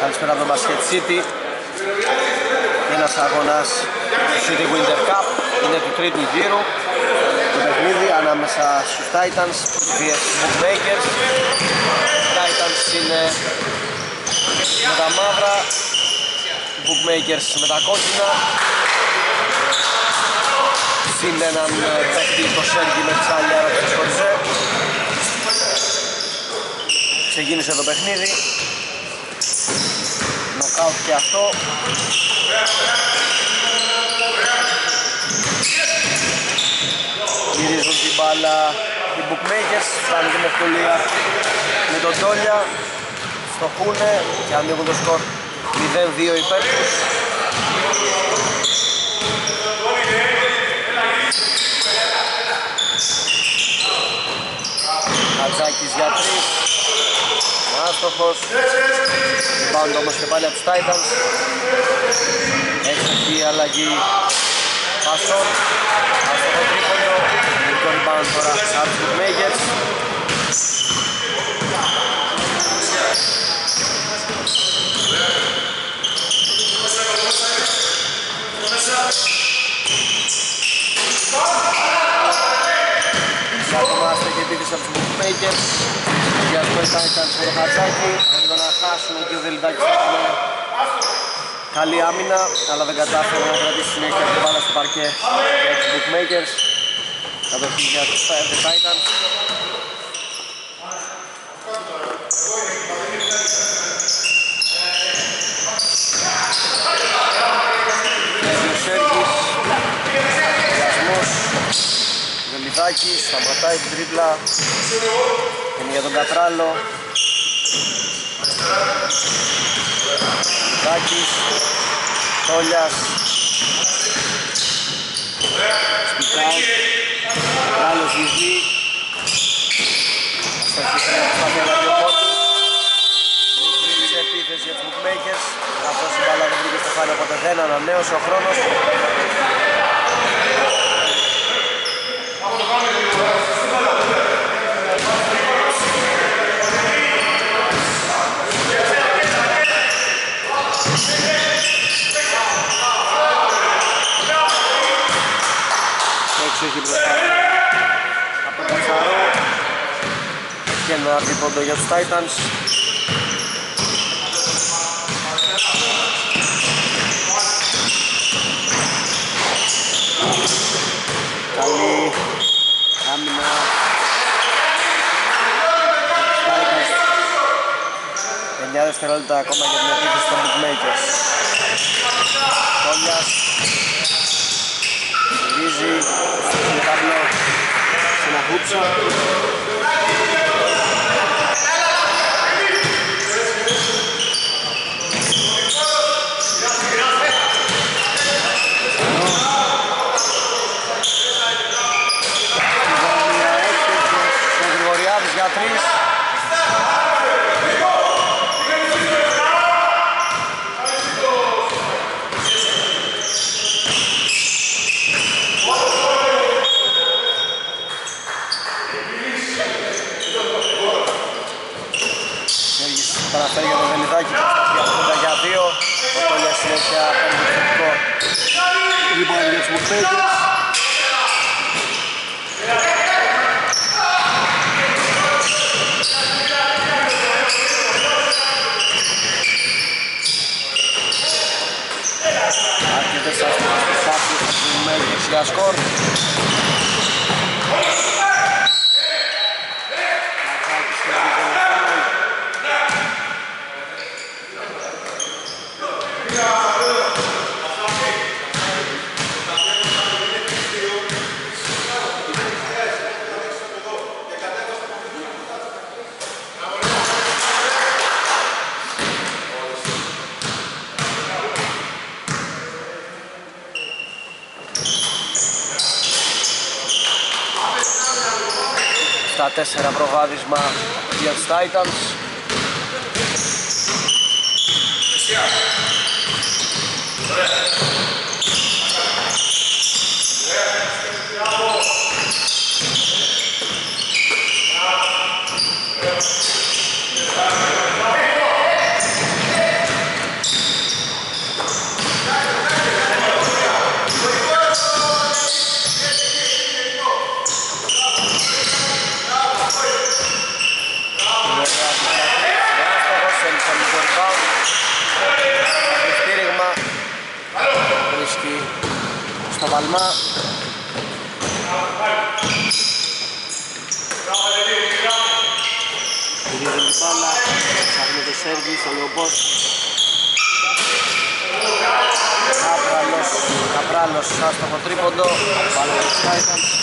Καλησπέρα από το Basket City. Ένας αγώνας του City Winter Cup είναι του τρίτου γύρου. Το παιχνίδι ανάμεσα στους Titans vs Bookmakers. Titans είναι με τα μαύρα, Bookmakers με τα κόκκινα. Συν έναν παίκτη το Σέργι με τις άλλες του Σκορζέ. Ξεκίνησε το παιχνίδι. Νοκάουτ και αυτό. Γυρίζουν την μπάλα οι bookmakers, φτάνει την ευκολία με τον Τόλια. Στοχούνε και ανοίγουν το σκορ 0-2 υπέρ τους. Χατζάκης για τρεις. Άστοχος. Rebound όμως και πάλι από τους Titans. Έξοχη αλλαγή Πάσο. Άστοχο τρίποντο. Τελικό rebound τώρα από τους Bookmakers. Σαρκομάστε και επίθεση από τους Bookmakers Για αυτό ήταν ήταν στο Χατζάκι Λίγο να χάσουμε και ο Δελιδάκης έχουμε καλή άμυνα αλλά δεν κατάφερε να κρατήσει συνέχεια την μπάλα στο παρκέ για τους Bookmakers Κατοχή για τους Titans Σέργης Διασμός Βελιδάκης σταματάει την τρίπλα. Είναι για τον Κατράλο Βελιδάκης Τόλιας Σπιτάου Κατράλος γυρνεί Αστοχή να προσπαθεί να δει ο πόντους Μικρή σε επίθεση για τους bookmakers. Καθώς η μπάλα δεν βρήκε στο χάρι οπότε δεν ανανέωσε ο χρόνος Έξω έχει μπροστά. Από τον Κατσαρό και ένα τρίποντο για τους Titans. Καλή άμυνα. Titans 9 δευτερόλεπτα ακόμα για την επίθεση των Bookmakers. Κόλλιας Γυρίζει στο ταμπλό σε ένα χούτσο Ο Γρηγοριάδης για τρεις Σέργης παραφέρει για τον Βελιδάκη για 80 για 2 ο Τόλιας συνέχεια παίρνει το θετικό λοιπόν για τους Bookmakers Αρκετές άσχημες προσπάθειες από τους Bookmakers για σκορ Μαρκάκης και επίπεδο φάουλ. Στα τέσσερα προβάδισμα για τους Titans. στο Βαλμά. Γυρίζει την μπάλα, ψάχνει το σέρβις, ο Λεοπός. Καπράλος, Καπράλος, άστοχο τρίποντο, πάλι τους Titans.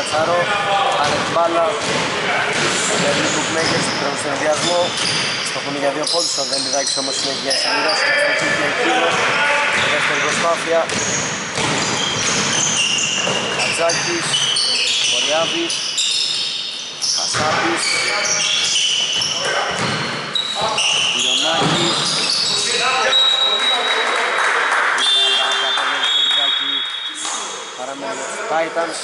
Κατσάρο. Πάνε την μπάλα. Παίρνει του Μπουκμέκερς που τρέχουν στον ενδιασμό. Στοχούν για δύο πόντους. Ο Βελιδάκης όμως είναι για σανίδας. Στο και εκείνο. Δεύτερη προσπάθεια. Κατζάκης. Βορειάβης. Χασάπης Λιονάκης Παραμένει με τους Titans.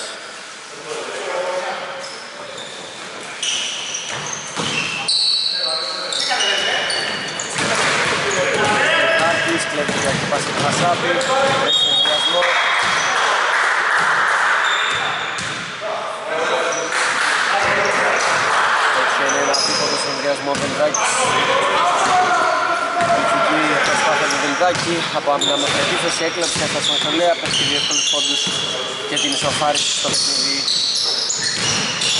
Λιονάκης κλέβει για την πάση του Χασάπη Έχει ενδιασμό Έχει ένα αντίποδο στον ενδιασμό ο Βελδάκης Αρχική προσπάθεια του Βελδάκη από άμυνα μέχρι επίθεση έκλεψε αυτά στον Χολέα πέφτει δύο εύκολους πόντους και την ισοφάριση στο παιχνίδι.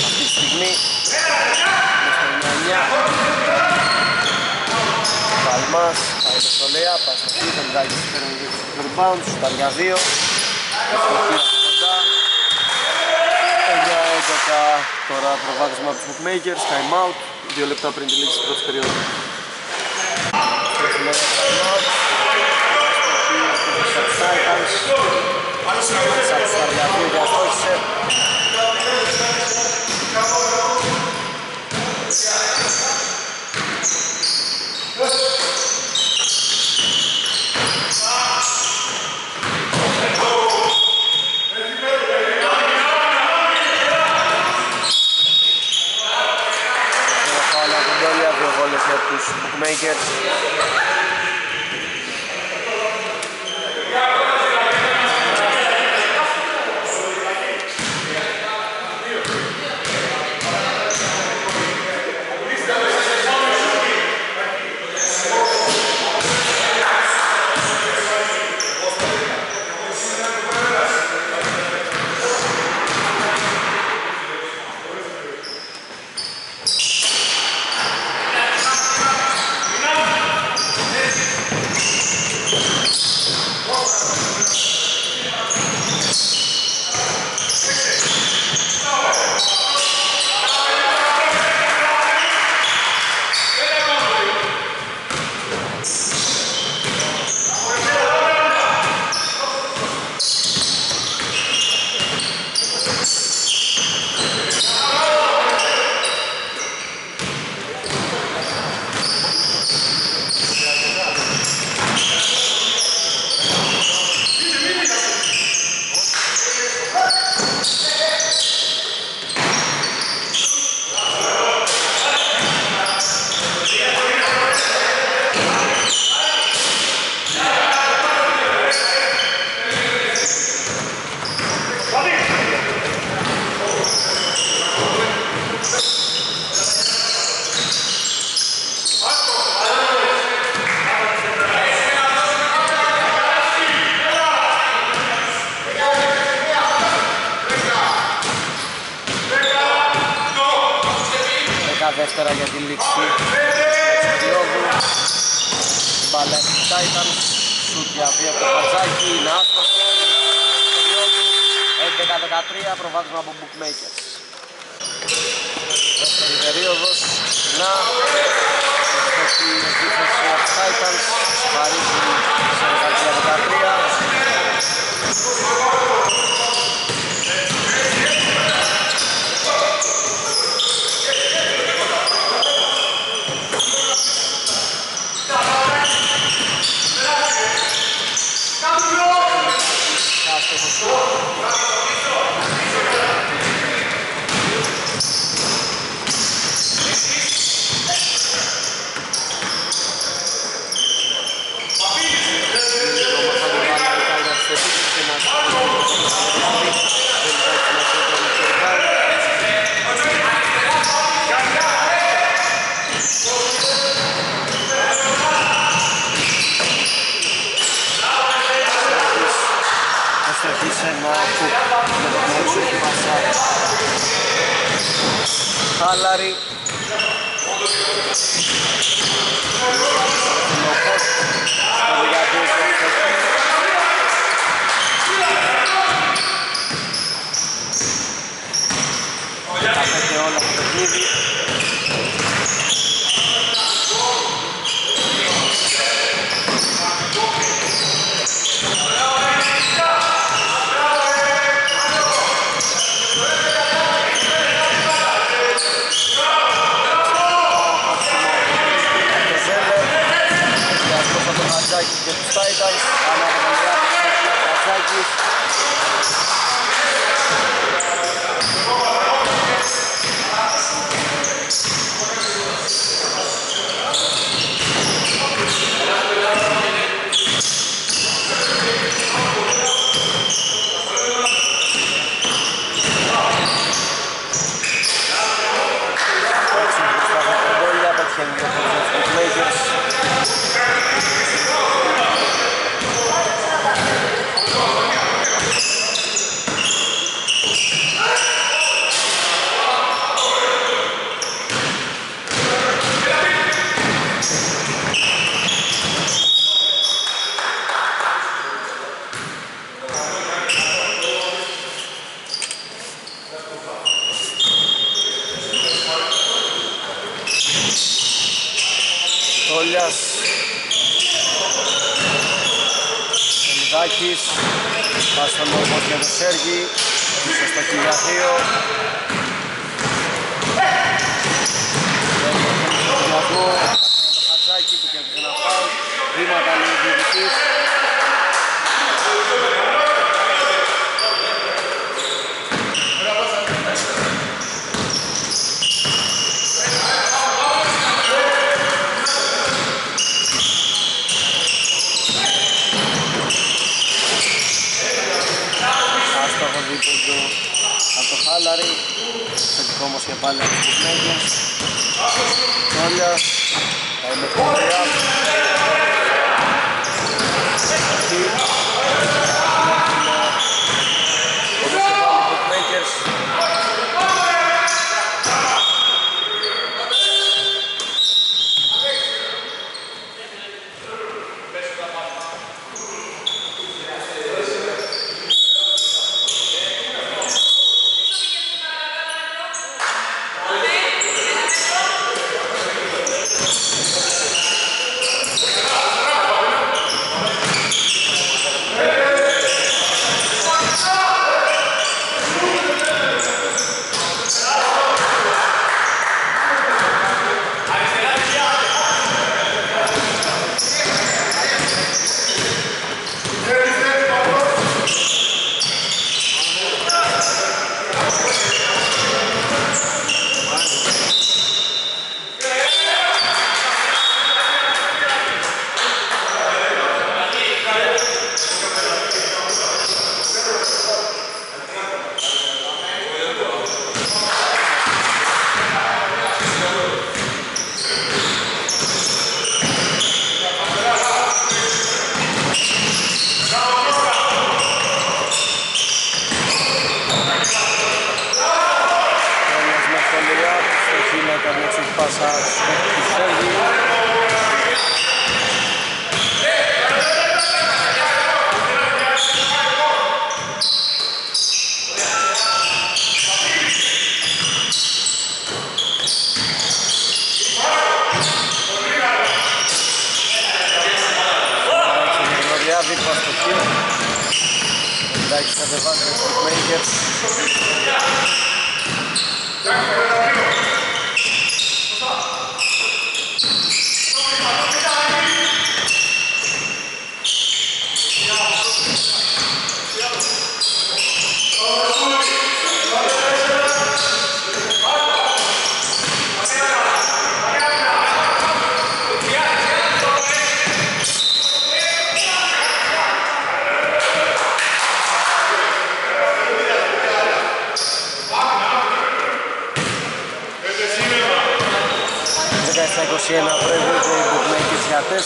Αυτή τη στιγμή είναι στο 9 Παλμάς, πάει το Σολέα, πάει στο χείλ, Βελδάκης παίρνει δύο τους rebound, σουτάρ για δύο. Ευστοχή από κοντά 9-11 τώρα προβάδισμα από τους bookmakers, time out, δύο λεπτά πριν τη λήξη της πρώτης περίοδου. Έχουμε time out, αστοχή από τους Titans, Σάτσαρ για δύο και αστόχησε. Ένα φάουλ από τον Τόλια, δύο βόλες για τους bookmakers. Χάλαρη. Τα όλα το παιχνίδι Χατζάκης και τους Titans Ανάβαμε Χατζάκης Μιχαλάκης Πάσχαλο όμως για τον Σέργη Πίσω στο Κυριακείο Διασμό το Χατζάκη που κέρδισε ένα φάουλ Βήματα λίγο διαιτητής από το Χάλαρη θετικό όμως και πάλι από τους Μέγγες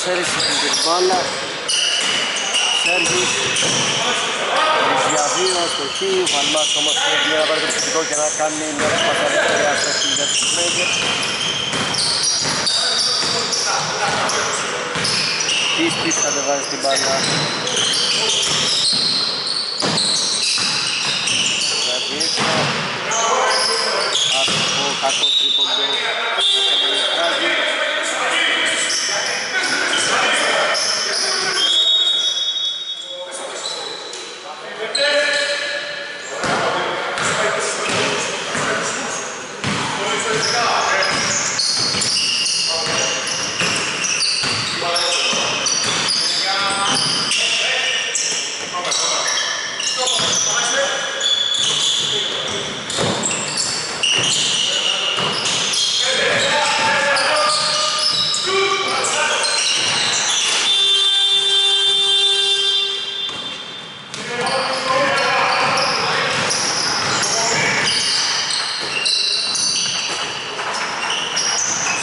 bookmakers για 4, έχουν την μπάλα. Σέργης, για 2, αστοχή, ο Βαλμάς όμως πρέπει να πάρει το επιθετικό και να κάνει μια προσπάθεια δεύτερη αστοχή για τους bookmakers. Πίστης κατεβάζει την μπάλα. Βγάζει έξω. Άστοχο, κακό τρίποντο.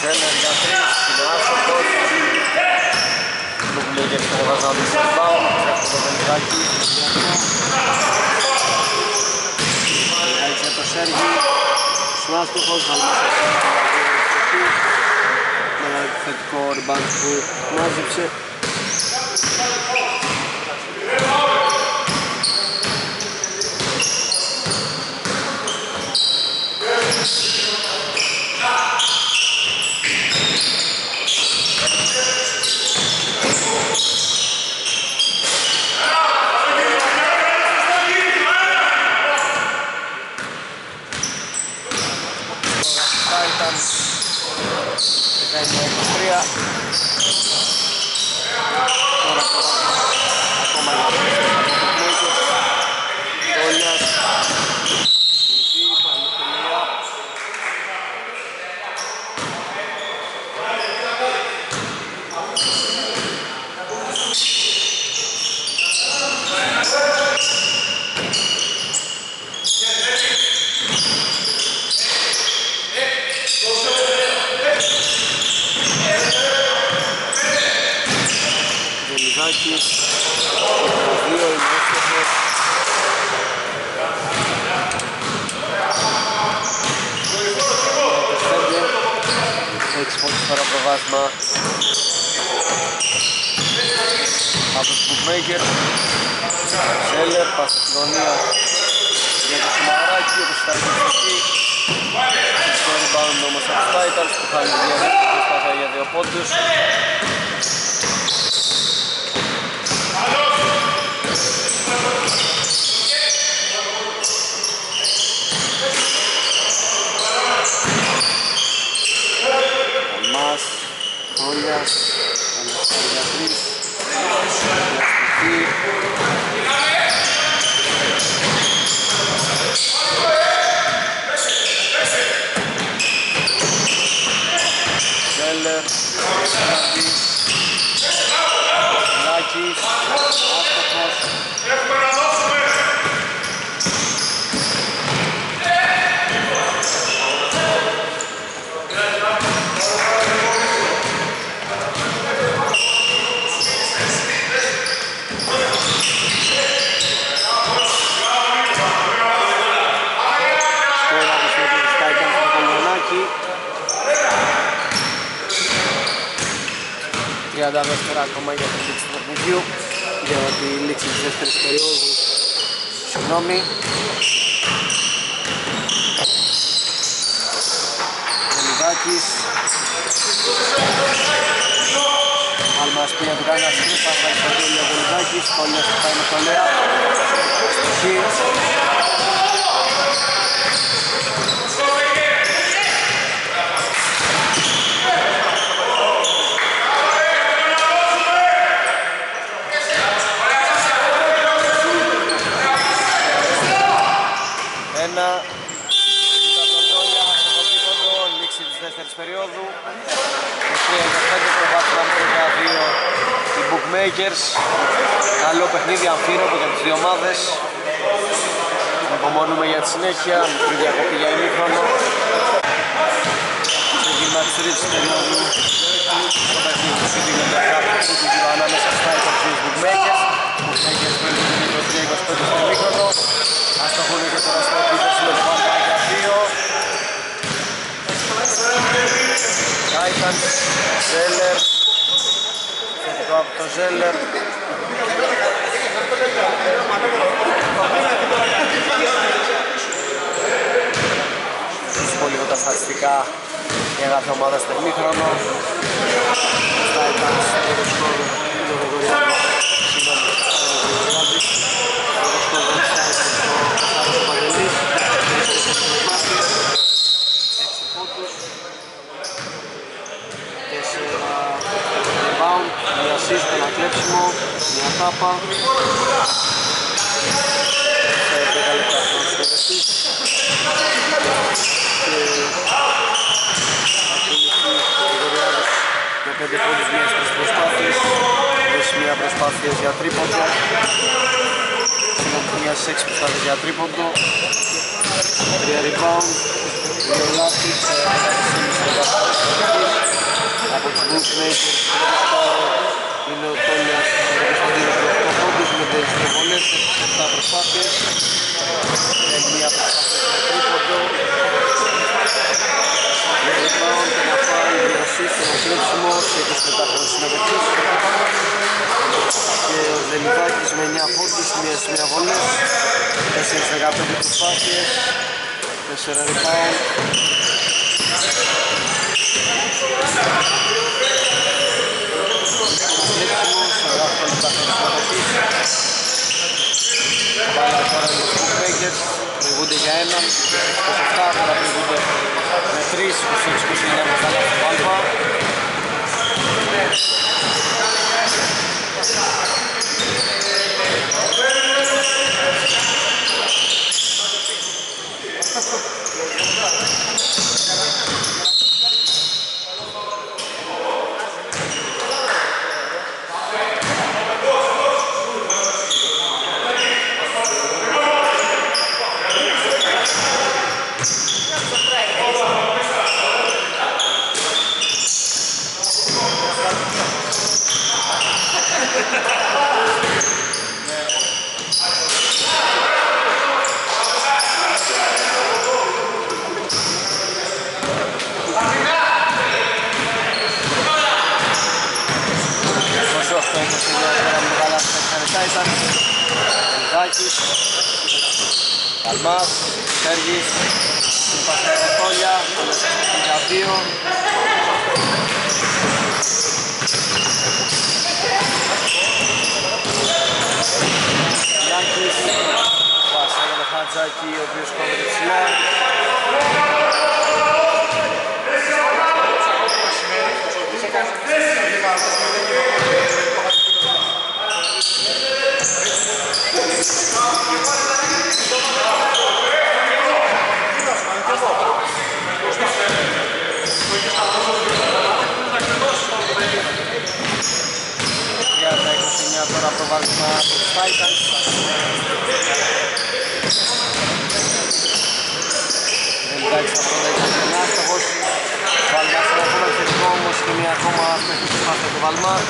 Ζέλερ για τρεις, είναι άστοχος. Μπουγκλέγερ κατεβάζει να δει σε μπάου, ξέχει το Βελγάκι. Άρχισε το Σέργι, σου άστοχος, Βαλμάς με 19-23 Τώρα ακόμα για το Τόλιας Σουζή, Παλαιοφιλία Ζελιδάκης Το 2 είναι εύστοχος Έξι πόντους τώρα προβάσμα από τους Bookmaker Σέλερ, πάσα στη γωνία για το Σουμαράκι, για το Σταργιστική Στο rebound όμως από τους Titans που χάνει τη διαδικασία προσπάθεια για δύο πόντους família, a nossa família. Δεύτερα ακόμα για την λήξη του παιχνιδιού για τη λήξη της δεύτερης περίοδου. Συγγνώμη. Ζελιδάκης Άλμας πήγε του κάνει ένα σκρίπα, θα έχει το για Ζελιδάκης, Κόλλιας θα πάει με το Λέα Ένα λήξη της δεύτερης περίοδου 3-25 προβάθυμα για 2 οι bookmakers καλό παιχνίδι αμφίροπο για τις δύο ομάδες. Υπομονούμε για τη συνέχεια μικρή διακοπή για ημίχρονο. Ξεκίνημα της τρίτης περίοδου το παιχνίδι του City Winter Cup του γύρω ανάμεσα στα και τους bookmakers bookmakers πρέπει το 3-25 στο ημίχρονο αστοχούν και τώρα στο επίθεση με το πάντα για 2 Titans, Zeller, θετικό από το Zeller. Πολύ τα στατιστικά για κάθε ομάδα στο ημίχρονο. Titans, το σκόρ του Γρηγοριάδη, συγγνώμη, το Γρηγοριάδη, το σκόρ του Titans, το Σάρος Παγελής, 6 πόντους, rebound, μια assist, ένα κλέψιμο, μια τάπα. Σε 10 λεπτά θα συνεργαστείς. Και ακολουθεί ο Γρηγοριάδης με 5 πόντους μία στις προσπάθειες. Έχει μια προσπάθεια για τρίποντο. Συγγνώμη, μια στις 6 προσπάθειες για τρίποντο. 3 rebound, 2 λάθη, σε 10 από τους Bookmakers είναι ο Τόλιας με 8 πόντους με 4 προβολές, 7 προσπάθειες έχει μία προσπάθεια με τρίποντο με rebound, ένα φάουλ, ένα assist, ένα κλέψιμο σε 27 χρόνες συμμετοχής και ο Ζελιδάκης με 9 πόντους, μία στις μία βολές 4-15 προσπάθειες 4 rebound Πάλα τώρα με τους Bookmakers, προηγούνται για έναν, 27, τώρα προηγούνται με 3, 26-29 με τα λάθη Πάλπα. Καλμάς, Σέργης, συμπαθιά Κολιά, για δύο. Γιάνκης, πάσα για το Χατζάκη, ο οποίος κόβεται ψηλά. Για τα τώρα προβάδισμα από τους Titans. Δεν εντάξει αυτό δεν ήταν άστοχος. Βαλμάς είναι ακόμα επιθετικό όμως και μία ακόμα άστοχη προσπάθεια του Βαλμάρ.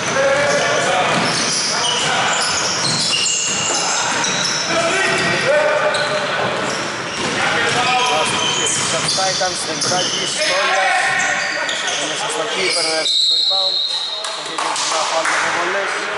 Αυτά ήταν Σεντζάκης, Στόλιας, είναι σωστοκή, υπερνεύσεις στο rebound, το γεγονός να βολές.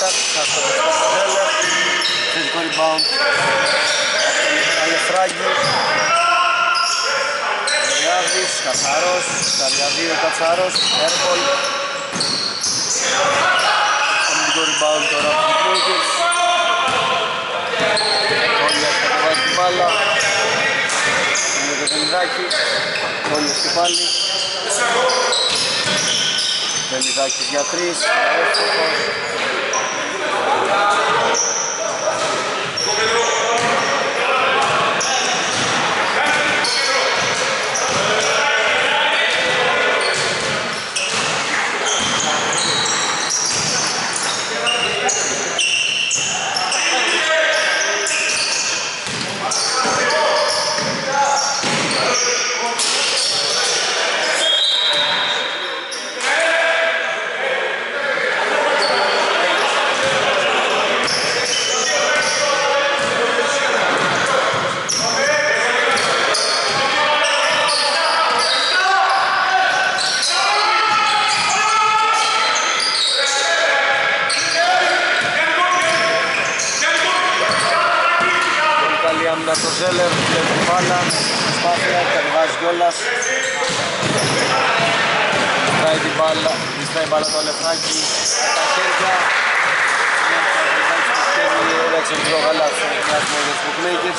Πέταρ, Καστολευτό Στρέλε, θετικό rebound, Αλεφράγγι, Καρδιάδης, Κατσάρος, Καρδιαδίου, Κατσάρος, Έρπολ, αμυντικό rebound τώρα από τους Lakers, Τόλιας κατεβάζει την μπάλα, είναι το Βελιδάκι, Τόλιας και πάλι, Βελιδάκης για τρεις, εύστοχος, Yeah. κιόλας. Μετράει την μπάλα, μιστράει μπάλα το Αλεφνάκι από τα χέρια. Μέχρι το Αλεφνάκι που σκέφτει ένα εξαιρετικό γαλά στον Ιάσμο Ρεσπουκλέικες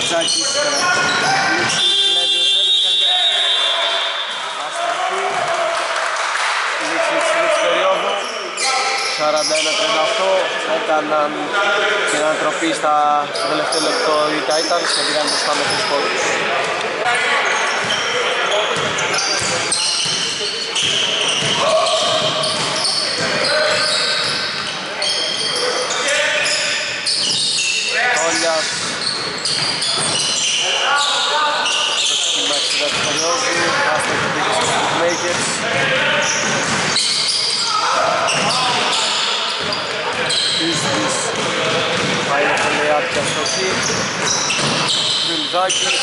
Ζέλης Αστραφή Λήξη της τρίτης περίοδου 41-38 έκαναν την ανατροπή στα, στο τελευταίο λεπτό οι Titans και πήγαν μπροστά με τους πόρους. Τόλιας το σχήμα 60 του περίοδου άστοχη πήγε στους bookmakers Ίσβης πάει το layup και αστοχή Βιλδάκης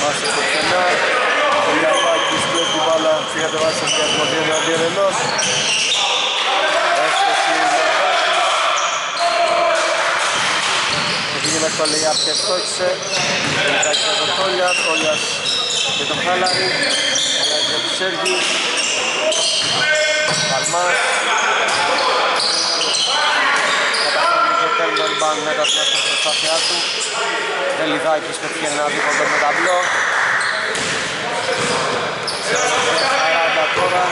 βάζει στο πουθενά ο Λιαβάκης κλέβει την μπάλα φύγατε βάζει στο πιασμό 2 εναντίον ενός Έστωση Λιαβάκης Πήγε μέχρι το layup και στόχισε Βιλδάκης για τον Τόλια Τόλιας και τον Χάλαρη Χάλαρη για τον Σέργη Παλμάς καταφέρνει και παίρνει το rebound μετά την αστική προσπάθειά του. Δελιδάκης πετυχαίνει ένα δίποτο με ταμπλό 40 τώρα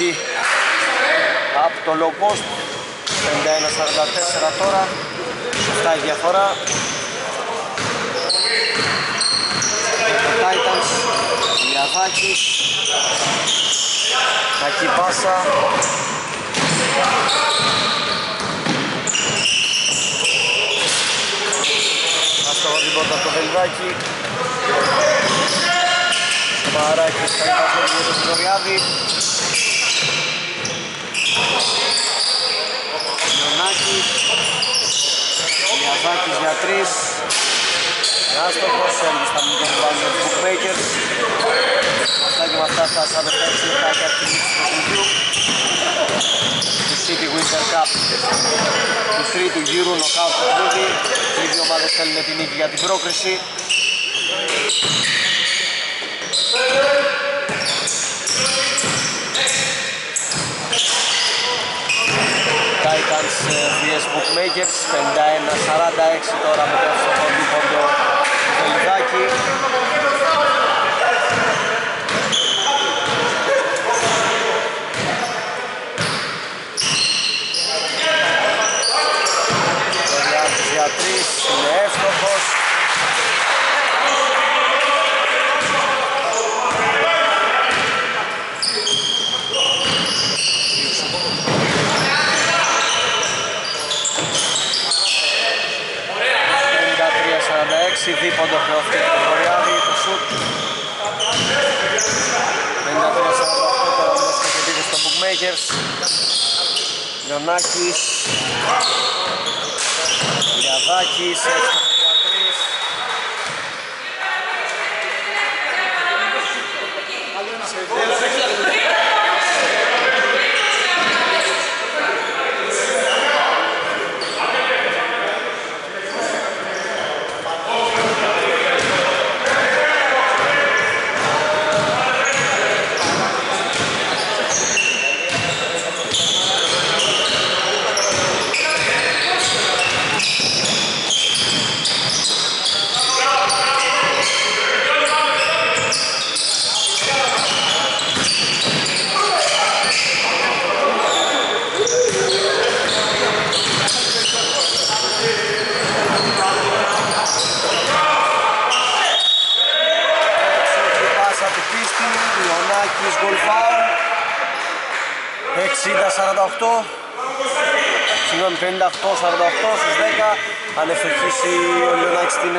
σε φτωχή από το low post. 51-44 τώρα. Σωστά η διαφορά. Για το Titans. Λιαδάκης. Κακή πάσα. Άστοχο τίποτα από το βελιδάκι. Παράκης θα υπάρξει για τον Σιδωριάδη. Μιονάκης. Λιαδάκης για τρεις. Άστοχος, Σέλβης θα μην τον βάλει με τους bookmakers. Αυτά και με αυτά φτάσαμε στα 6 λεπτάκια από τη λήξη του παιχνιδιού. Του City Winter Cup του τρίτου γύρου νοκάουτ παιχνίδι. Οι δύο ομάδες θέλουν την νίκη για την πρόκριση. Titans ε, vs Bookmakers 51-46 τώρα με το εύστοχο δίποντο του Βελιδάκη Βελιδάκης για τρεις, είναι εύστοχος δίποντο χρεώθηκε το Γρηγοριάδη, το σουτ. 53-48 τώρα με το στο Bookmakers. Γιονάκης Λιαδάκης, Συγγνώμη, 58-48 στις 10. Αν ευτυχήσει ο Λεωνάκης στην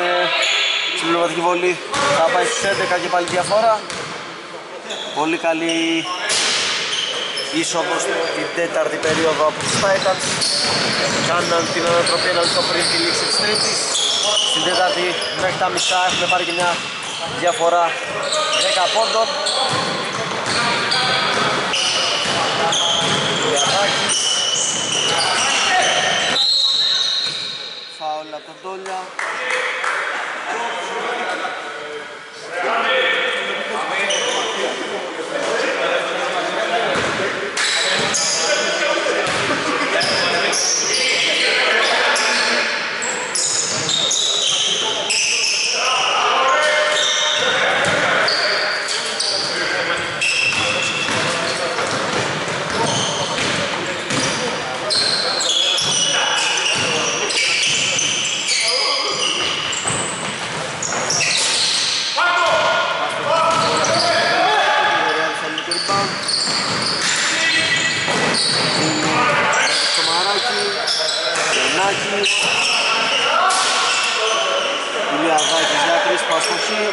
συμπληρωματική βολή θα πάει στους 11 και πάλι διαφορά. Πολύ καλή είσοδος την τέταρτη περίοδο από τους Titans. Κάναν την ανατροπή ένα λεπτό πριν τη λήξη της τρίτης. Στην τέταρτη μέχρι τα μισά έχουμε πάρει και μια διαφορά 10 πόντων. Φάουλα από τον Τόλια. Αστοχή.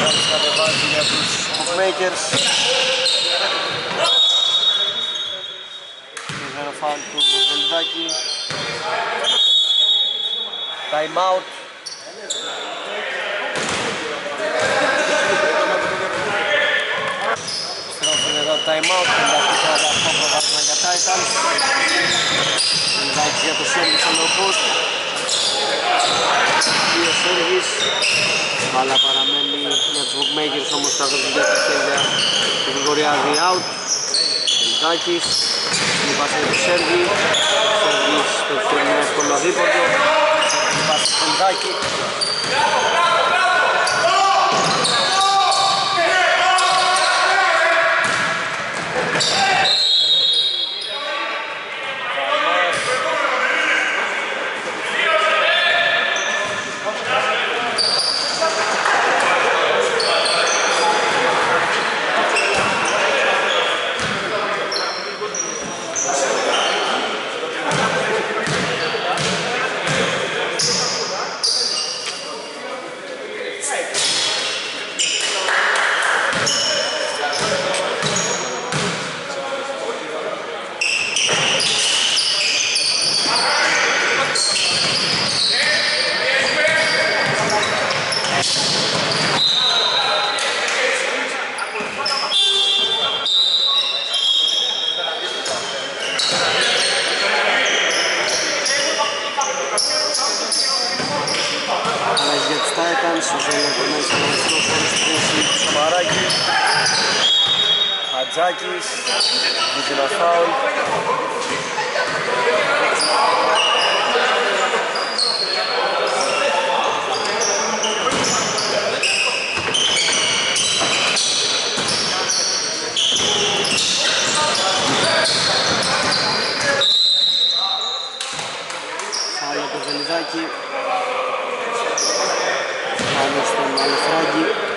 Κάτσε κατεβάζει για τους bookmakers. Δεύτερο φάουλ του Βελιδάκη. Time out. Στρέφουν εδώ time out, 58 προβάσμα για Titans. Βελιδάκης για το service on the Δύο σέργης Μπάλα παραμένει για τους bookmakers όμως κάτω από την δεύτερη χέρια του Γρηγοριάδη out Ελτάκης η πάσα για το Σέργη Σέργης πέφτει ένα εύκολο δίποντο η πάσα του Ελτάκη δίνει ένα φάουλ. Φάουλ από το Βελιδάκι. Πάνω στον Αλεφράγκη.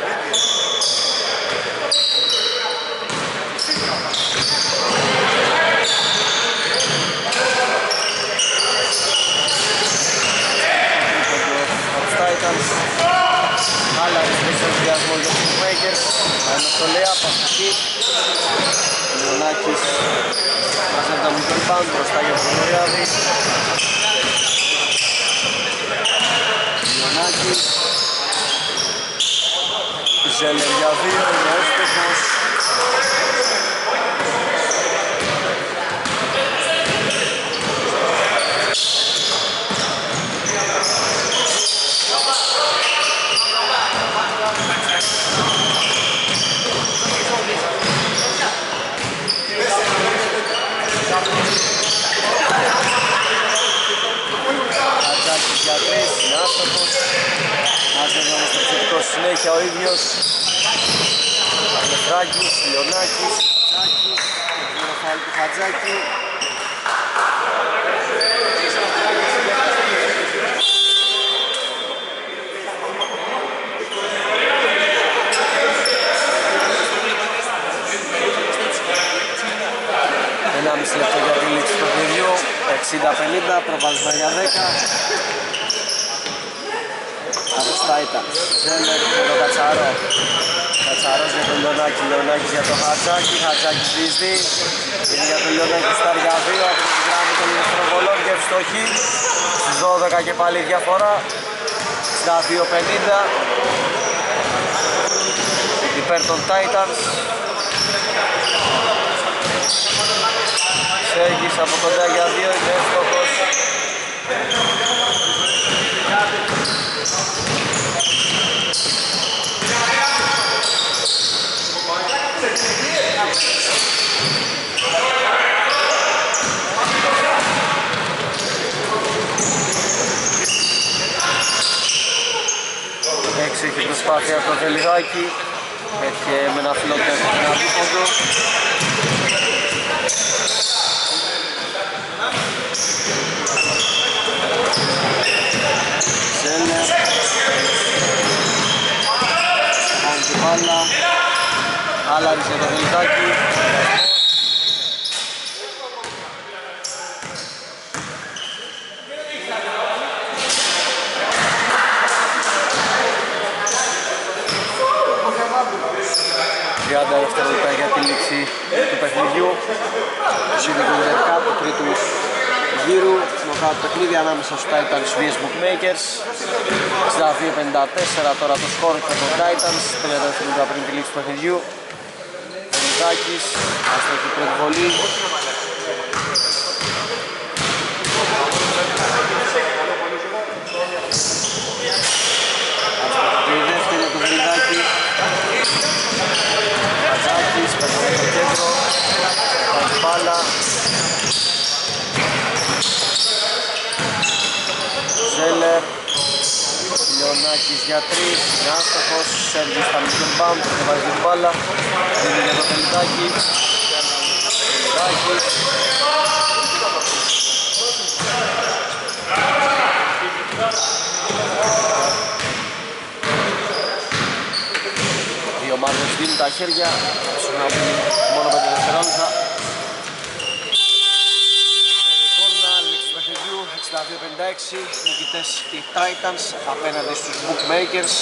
από τους Titans. Άλλα ρίσκες ενθουσιασμό για τους Makers. Πάμε στο Λέα, παστική. Λεωνάκης μαζεύει τα μικρό μπαντ μπροστά για τον Λεωνάκη. Λεωνάκης. Ζέλερ για δύο, είναι εύστοχος. Χατζάκης για τρεις, είναι άστοχος. Μάζευε όμως το επιθετικό στη συνέχεια ο ίδιος. Αλεφράγκης, Λιονάκης, Χατζάκης. Ένα φάουλ του Χατζάκη. ένα μισή λεπτό για τη λήξη του παιχνιδιού. 60-50, προβάδισμα για 10. Από τους Titans. Ζέλερ με τον Κατσαρό. Κατσαρός για τον Λιονάκη, Λιονάκης για τον Χατζάκη, Χατζάκης δίσδυ. Είναι για τον Λιονάκη στάρ για 2 από την γράμμη των ηλεκτροβολών και ευστοχή. Στις 12 και πάλι διαφορά. Στα 2.50 υπέρ των Titans. Σέγγις από κοντά για δύο, είναι εύστοχος. Έξι έχει προσπάθεια από το Βελιδάκι. Πέτυχε με ένα φιλότερο και ένα δίποντο. Ζέλερ. Κάνει την μπάλα. Άλλα ρίχνει το Βελιδάκι. Τριάντα δευτερόλεπτα για τη λήξη του παιχνιδιού. Σύνδικο Winter Cup του τρίτου γύρου. Νοκάουτ παιχνίδι ανάμεσα στους Titans vs Bookmakers. 62-54 τώρα το σκορ για τον Titans. 30 δευτερόλεπτα πριν τη λήξη του παιχνιδιού. Βελιδάκης, αστοχή πρώτη βολή. Αστοχή η δεύτερη από το Βελιδάκη. Κατσάκης, παίρνει στο κέντρο. Πάει μπάλα. Ζέλερ. Λεωνάκης για τρεις, είναι άστοχος. Σέρβις στα μικρό μπαμ, δεν βάζει την μπάλα. Δίνει για το Βελιδάκη. Βελιδάκης. Οι ομάδες δίνουν τα χέρια, ίσως να μπουν μόνο 5 δευτερόλεπτα. Κόρνα, λήξη του παιχνιδιού, 62-56, νικητές οι Titans απέναντι στους Bookmakers.